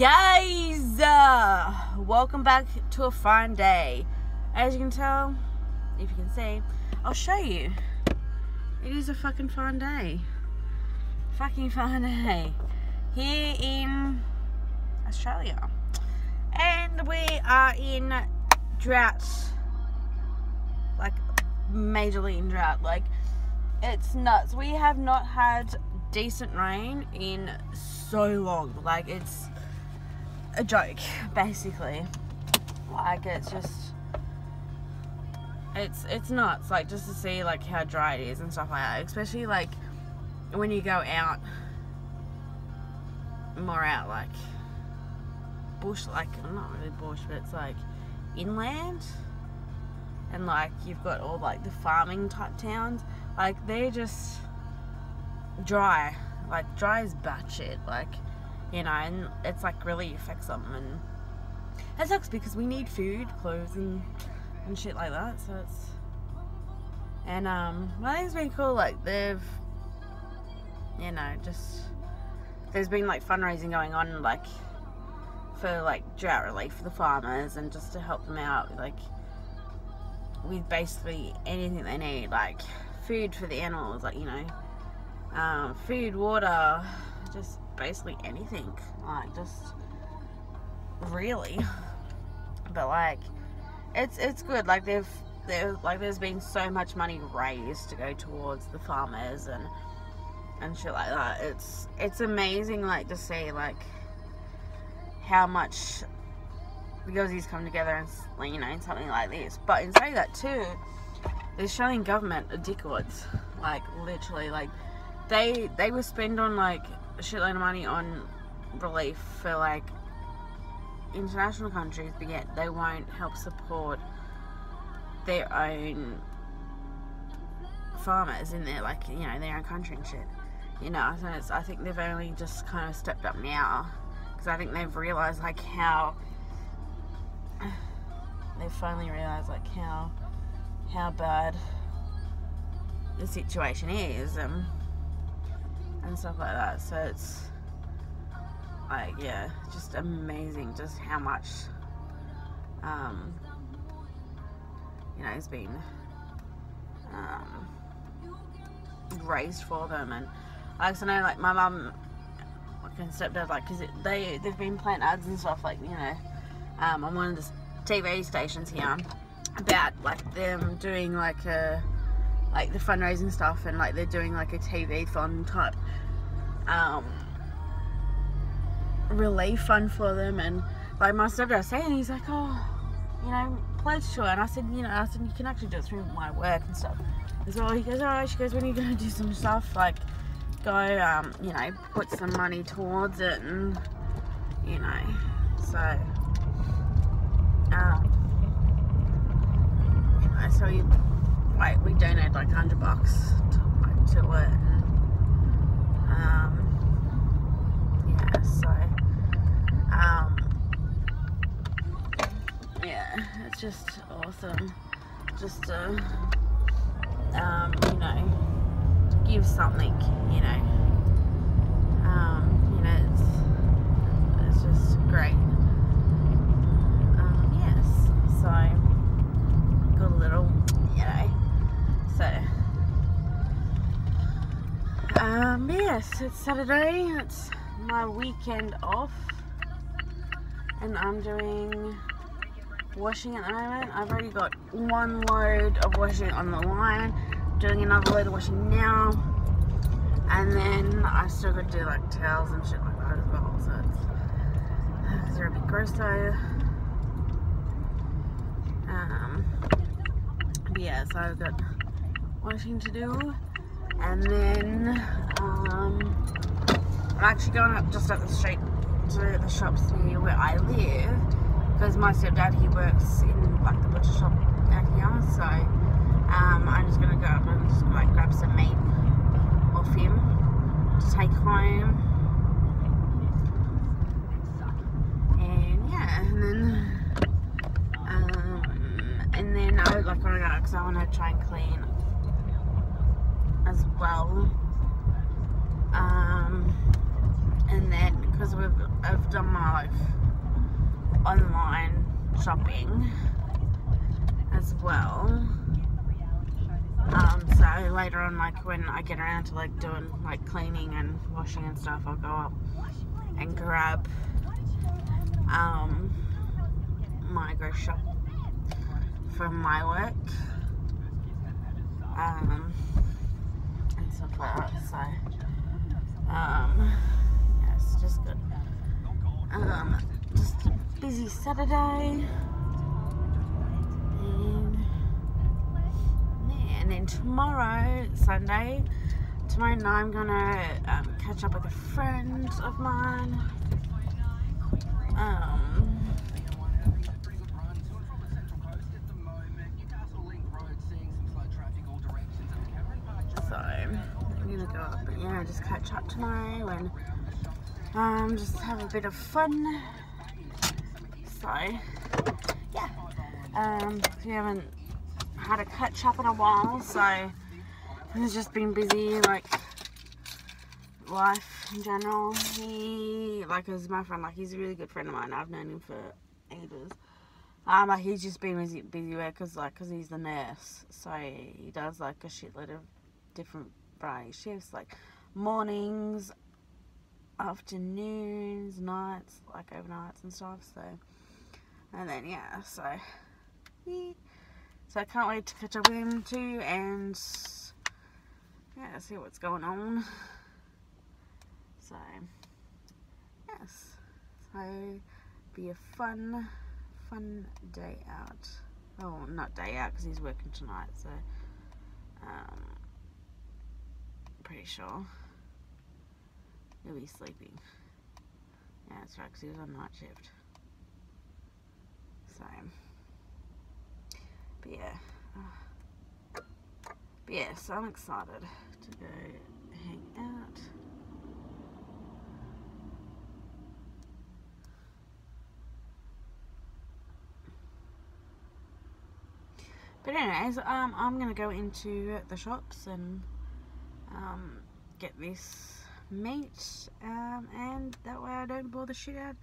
guys uh, welcome back to a fine day. As you can tell if you can see I'll show you. It is a fucking fine day. Fucking fine day. Here in Australia. And we are in drought. Like majorly in drought. Like it's nuts. We have not had decent rain in so long. Like it's a joke, basically. Like it's just it's it's nuts, like just to see like how dry it is and stuff like that. Especially like when you go out more out like bush like not really bush but it's like inland and like you've got all like the farming type towns like they're just dry like dry as batshit like you know, and it's like really affects them and it sucks because we need food, clothes and and shit like that. So it's and um I think it's been cool, like they've you know, just there's been like fundraising going on like for like drought relief for the farmers and just to help them out like with basically anything they need, like food for the animals, like, you know, um, food, water, just basically anything. Like just really. But like it's it's good. Like they've there like there's been so much money raised to go towards the farmers and and shit like that. It's it's amazing like to see like how much the Aussies come together and you know in something like this. But in saying that too, the Australian government are dickwads. Like literally like they they will spend on like a shitload of money on relief for like international countries, but yet they won't help support their own farmers in their like you know their own country and shit. You know, so it's, I think they've only just kind of stepped up now because I think they've realized like how they've finally realized like how how bad the situation is. Um, and stuff like that. So it's like yeah, just amazing just how much um, you know has been um, raised for them and like I know like my mum and stepdad like because they they've been playing ads and stuff like you know um, on one of the TV stations here about like them doing like a like the fundraising stuff and like they're doing like a TV fund type um, relief fund for them. And like my stepdad saying he's like oh you know pledge to it. And I said you know I said you can actually do it through my work and stuff. As well he goes alright she goes when are you gonna do some stuff? Like go um, you know put some money towards it and you know so um, you know so you like we donated like 100 bucks to, like, to it. And, um, yeah so um, yeah it's just awesome. Just to um, you know give something you know. Um, you know it's, it's just great. Um, yes so got a little so, um, yes, it's Saturday. It's my weekend off, and I'm doing washing at the moment. I've already got one load of washing on the line. Doing another load of washing now, and then I still got to do like towels and shit like that as well. So it's they're a bit gross though. Um, yeah, so I've got washing to do. And then um, I'm actually going up just up the street to the shops near where I live because my stepdad he works in like the butcher shop out here. So um, I'm just gonna go up and just like grab some meat off him to take home. And yeah, and then um, and then I like want to go because I want to try and clean as well. Um, and then because we've I've done my online shopping as well. Um, so later on, like when I get around to like doing like cleaning and washing and stuff, I'll go up and grab um, my grocery shop from my work. Um, stuff like that. So, um, yeah, it's just good. Um, just a busy Saturday. And, yeah, and then tomorrow, Sunday, tomorrow night I'm gonna um, catch up with a friend of mine. Um, so I'm gonna go up and yeah, just catch up tomorrow and um, just have a bit of fun. So yeah, um, we haven't had a catch up in a while, so it's just been busy, like life in general. He, like, is my friend, like, he's a really good friend of mine. I've known him for ages. Um, like, he's just been busy, busy work, cause, like, cause he's the nurse. So, he does, like, a shitload of different variety shifts, like, mornings, afternoons, nights, like, overnights and stuff, so. And then, yeah, so. So, I can't wait to catch up with him, too, and, yeah, see what's going on. So, yes. So, be a fun, fun day out. Oh, not day out because he's working tonight, so, um, pretty sure he'll be sleeping. Yeah, that's right, because he was on night shift. So, but yeah. But yeah, so I'm excited to go hang out. But anyways, um, I'm going to go into the shops and um, get this meat um, and that way I don't bore the shit out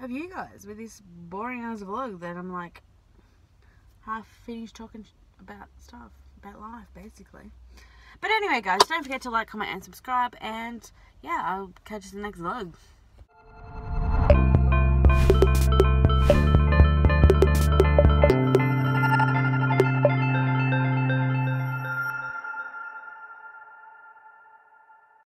of you guys with this boring ass vlog that I'm like half finished talking about stuff, about life basically. But anyway guys, don't forget to like, comment and subscribe and yeah, I'll catch you in the next vlog.